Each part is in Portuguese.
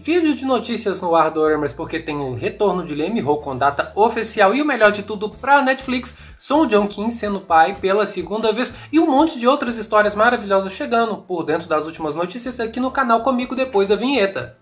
Vídeo de notícias no ar do porque tem o retorno de Lemmy Ho com data oficial e o melhor de tudo pra Netflix, Son John Kim sendo pai pela segunda vez e um monte de outras histórias maravilhosas chegando por dentro das últimas notícias aqui no canal comigo depois da vinheta.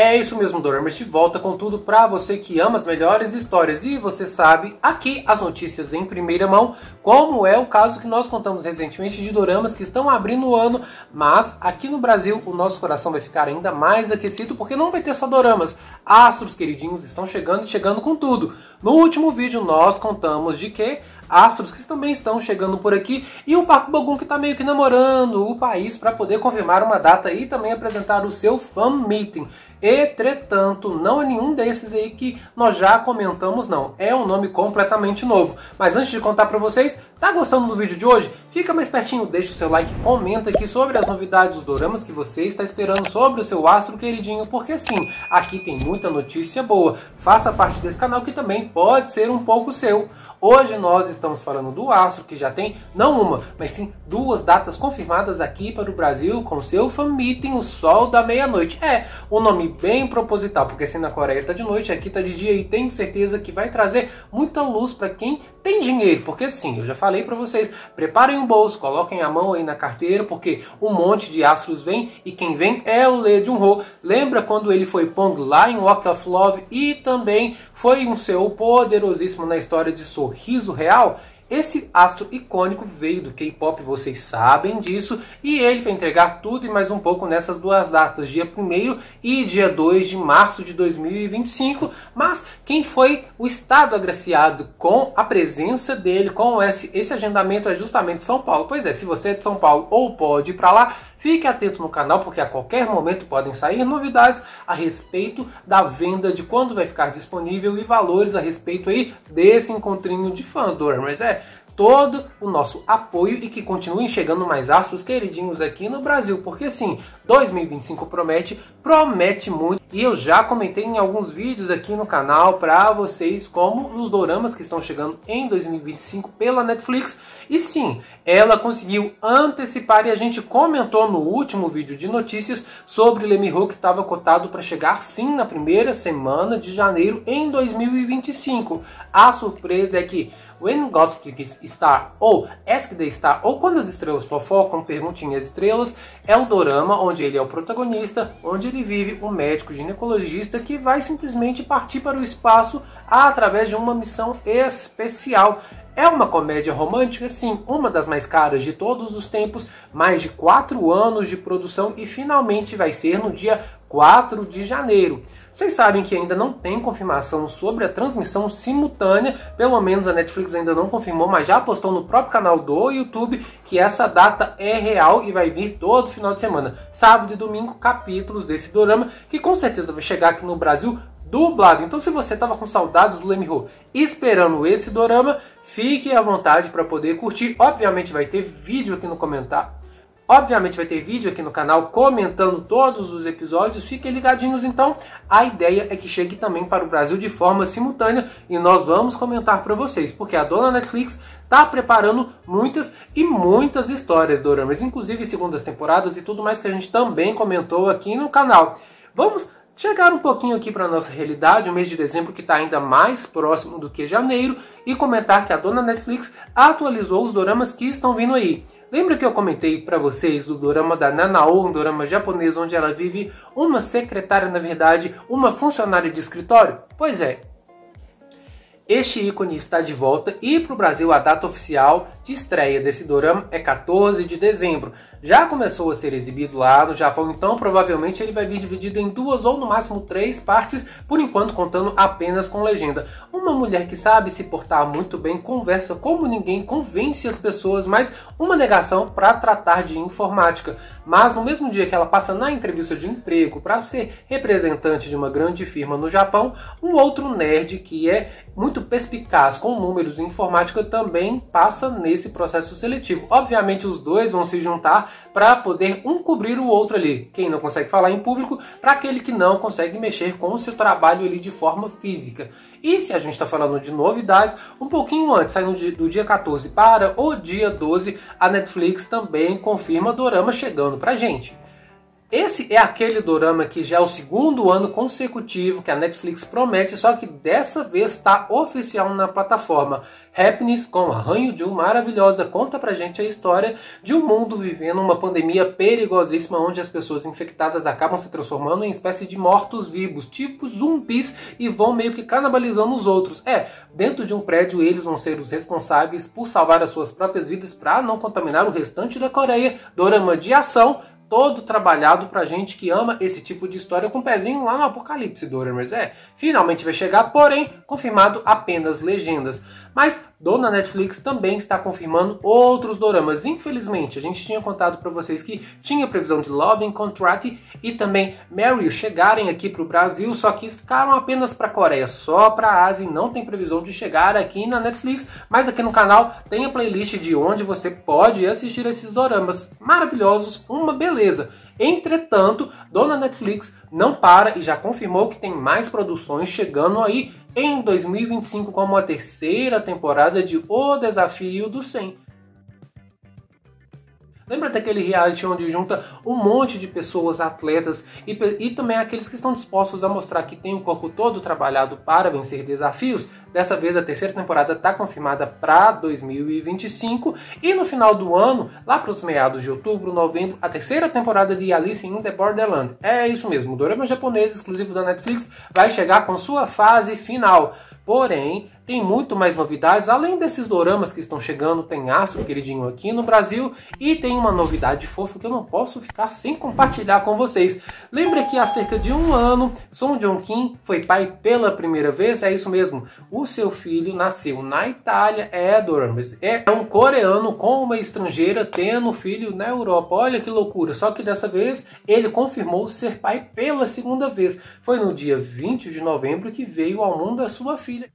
É isso mesmo, Dormers, de volta com tudo para você que ama as melhores histórias. E você sabe, aqui as notícias em primeira mão, como é o caso que nós contamos recentemente de doramas que estão abrindo o ano, mas aqui no Brasil o nosso coração vai ficar ainda mais aquecido porque não vai ter só doramas. Astros queridinhos estão chegando e chegando com tudo. No último vídeo nós contamos de que astros que também estão chegando por aqui e o Park Bogum que está meio que namorando o país para poder confirmar uma data e também apresentar o seu fan meeting. Entretanto, não é nenhum desses aí que nós já comentamos não. É um nome completamente novo. Mas antes de contar para vocês, tá gostando do vídeo de hoje? Fica mais pertinho, deixa o seu like, comenta aqui sobre as novidades dos doramas que você está esperando sobre o seu astro queridinho, porque sim, aqui tem muita notícia boa. Faça parte desse canal que também pode ser um pouco seu. Hoje nós estamos falando do Astro, que já tem não uma, mas sim duas datas confirmadas aqui para o Brasil com seu fan o Sol da Meia-Noite. É, um nome bem proposital, porque se na Coreia está de noite, aqui está de dia e tenho certeza que vai trazer muita luz para quem tem dinheiro, porque sim, eu já falei para vocês, preparem o bolso, coloquem a mão aí na carteira, porque um monte de astros vem e quem vem é o Lee Jun-ho. Lembra quando ele foi Pong lá em Walk of Love e também foi um seu poderosíssimo na história de Sorriso Real? Esse astro icônico veio do K-pop, vocês sabem disso, e ele vai entregar tudo e mais um pouco nessas duas datas, dia 1 e dia 2 de março de 2025. Mas quem foi o estado agraciado com a presença dele, com esse, esse agendamento é justamente São Paulo. Pois é, se você é de São Paulo ou pode ir para lá, Fique atento no canal porque a qualquer momento podem sair novidades a respeito da venda, de quando vai ficar disponível e valores a respeito aí desse encontrinho de fãs do Hermes. É, todo o nosso apoio e que continuem chegando mais astros queridinhos aqui no Brasil, porque sim, 2025 promete, promete muito. E eu já comentei em alguns vídeos aqui no canal para vocês como os doramas que estão chegando em 2025 pela Netflix. E sim, ela conseguiu antecipar e a gente comentou no último vídeo de notícias sobre Lemmy Ho que estava cotado para chegar sim na primeira semana de janeiro em 2025. A surpresa é que When Gossip Star ou Ask the Star ou Quando as Estrelas Fofocam, Perguntinhas Estrelas, é um dorama onde ele é o protagonista, onde ele vive um médico ginecologista que vai simplesmente partir para o espaço através de uma missão especial. É uma comédia romântica, sim, uma das mais caras de todos os tempos, mais de 4 anos de produção e finalmente vai ser no dia 4 de janeiro. Vocês sabem que ainda não tem confirmação sobre a transmissão simultânea, pelo menos a Netflix ainda não confirmou, mas já postou no próprio canal do YouTube que essa data é real e vai vir todo final de semana. Sábado e domingo, capítulos desse dorama, que com certeza vai chegar aqui no Brasil dublado. Então se você estava com saudades do Lemmy Ho esperando esse dorama, fique à vontade para poder curtir. Obviamente vai ter vídeo aqui no comentário Obviamente vai ter vídeo aqui no canal comentando todos os episódios, fiquem ligadinhos então. A ideia é que chegue também para o Brasil de forma simultânea e nós vamos comentar para vocês, porque a dona Netflix está preparando muitas e muitas histórias doramas, inclusive segundas temporadas e tudo mais que a gente também comentou aqui no canal. Vamos chegar um pouquinho aqui para a nossa realidade, o mês de dezembro que está ainda mais próximo do que janeiro, e comentar que a dona Netflix atualizou os doramas que estão vindo aí. Lembra que eu comentei para vocês do dorama da Nanao, um dorama japonês onde ela vive uma secretária, na verdade, uma funcionária de escritório? Pois é, este ícone está de volta e para o Brasil a data oficial de estreia desse dorama é 14 de dezembro. Já começou a ser exibido lá no Japão, então provavelmente ele vai vir dividido em duas ou no máximo três partes, por enquanto contando apenas com legenda. Uma mulher que sabe se portar muito bem, conversa como ninguém, convence as pessoas, mas uma negação para tratar de informática. Mas no mesmo dia que ela passa na entrevista de emprego para ser representante de uma grande firma no Japão, um outro nerd que é muito perspicaz com números em informática também passa nesse processo seletivo. Obviamente os dois vão se juntar para poder um cobrir o outro ali. Quem não consegue falar em público, para aquele que não consegue mexer com o seu trabalho ali de forma física. E se a gente está falando de novidades, um pouquinho antes, saindo do dia 14 para o dia 12, a Netflix também confirma Dorama chegando para gente. Esse é aquele dorama que já é o segundo ano consecutivo que a Netflix promete, só que dessa vez está oficial na plataforma. Happiness com a Han Yoo-joo maravilhosa conta pra gente a história de um mundo vivendo uma pandemia perigosíssima onde as pessoas infectadas acabam se transformando em espécie de mortos-vivos, tipo zumbis, e vão meio que canibalizando os outros. É, dentro de um prédio eles vão ser os responsáveis por salvar as suas próprias vidas para não contaminar o restante da Coreia. Dorama de ação todo trabalhado pra gente que ama esse tipo de história com um pezinho lá no Apocalipse do Doramers. É, finalmente vai chegar, porém, confirmado apenas legendas. Mas Dona Netflix também está confirmando outros doramas. Infelizmente, a gente tinha contado para vocês que tinha previsão de Love and Contract e também Meryl chegarem aqui para o Brasil, só que ficaram apenas para a Coreia, só para a Ásia e não tem previsão de chegar aqui na Netflix. Mas aqui no canal tem a playlist de onde você pode assistir esses doramas maravilhosos, uma beleza. Entretanto, Dona Netflix não para e já confirmou que tem mais produções chegando aí em 2025 como a terceira temporada de O Desafio do 100. Lembra daquele reality onde junta um monte de pessoas, atletas e, e também aqueles que estão dispostos a mostrar que tem o corpo todo trabalhado para vencer desafios? Dessa vez a terceira temporada está confirmada para 2025 e no final do ano, lá para os meados de outubro, novembro, a terceira temporada de Alice in the Borderland. É isso mesmo, o dorama japonês exclusivo da Netflix vai chegar com sua fase final. Porém, tem muito mais novidades, além desses doramas que estão chegando, tem Astro queridinho aqui no Brasil e tem uma novidade fofa que eu não posso ficar sem compartilhar com vocês. Lembre que há cerca de um ano, Song Joong Kim foi pai pela primeira vez, é isso mesmo, o seu filho nasceu na Itália, é doramas, é um coreano com uma estrangeira tendo filho na Europa, olha que loucura, só que dessa vez ele confirmou ser pai pela segunda vez, foi no dia 20 de novembro que veio ao mundo a sua filha.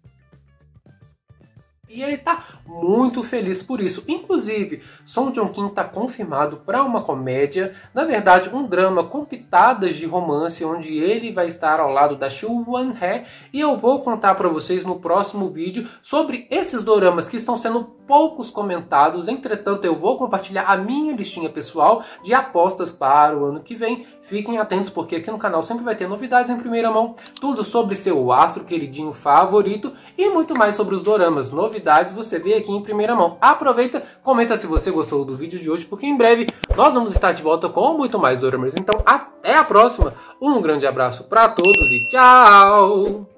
E ele tá muito feliz por isso. Inclusive, Song Joong Kim tá confirmado para uma comédia, na verdade, um drama com pitadas de romance, onde ele vai estar ao lado da Shu Wan He. E eu vou contar para vocês no próximo vídeo sobre esses doramas que estão sendo poucos comentados. Entretanto, eu vou compartilhar a minha listinha pessoal de apostas para o ano que vem. Fiquem atentos porque aqui no canal sempre vai ter novidades em primeira mão, tudo sobre seu astro queridinho favorito e muito mais sobre os doramas. Novidades você vê aqui em primeira mão. Aproveita, comenta se você gostou do vídeo de hoje, porque em breve nós vamos estar de volta com muito mais doramas. Então até a próxima. Um grande abraço para todos e tchau!